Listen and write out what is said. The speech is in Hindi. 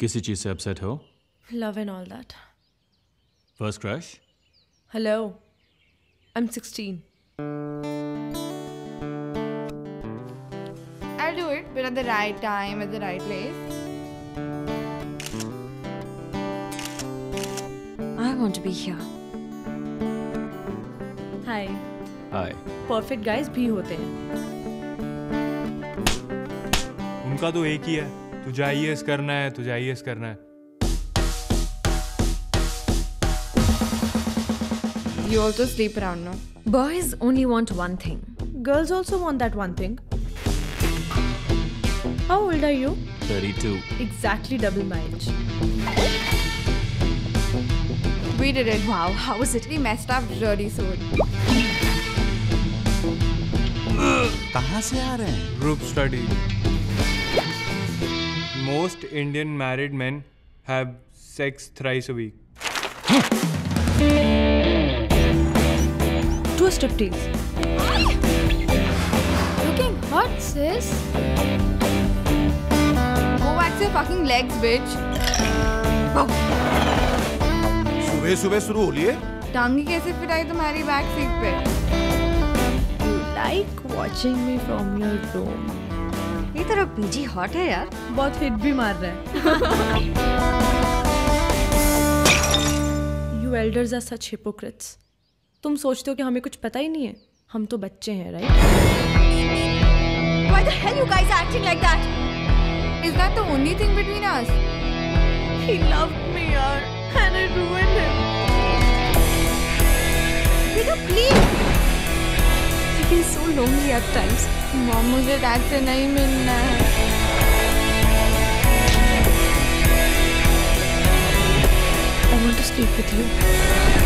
किसी चीज़ से अपसेट हो? Love and all that first crush hello I am sixteen I do it but at the right time at the right place I want to be here hi hi perfect guys भी होते हैं। उनका तो एक ही है। तुझे आई करना है तुझे आई करना है You also sleep around, no? Boys only want one thing. Girls also want that one thing. How old are you? 32 Exactly double my age. We did it. Wow, how was it? We messed up really soon. कहाँ से आ रहे हैं group study Most Indian married man have sex thrice a week Do a striptease. Looking hot, sis. Go wax your fucking legs, bitch. सुबह सुबह शुरू हो लिए टांगी कैसे फिट आई तुम्हारी बैक सीट पे You like watching me from your room. तरह पीजी हॉट है यार। बहुत हिट भी मार रहा है। You elders are such hypocrites तुम सोचते हो कि हमें कुछ पता ही नहीं है। हम तो बच्चे हैं right why the hell you guys acting like that is that the only thing between us he loved me यार and I ruined him please I feel so lonely at times. Mom मुझे डैड से नहीं मिलना है I want to sleep with you.